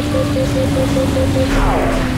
Power.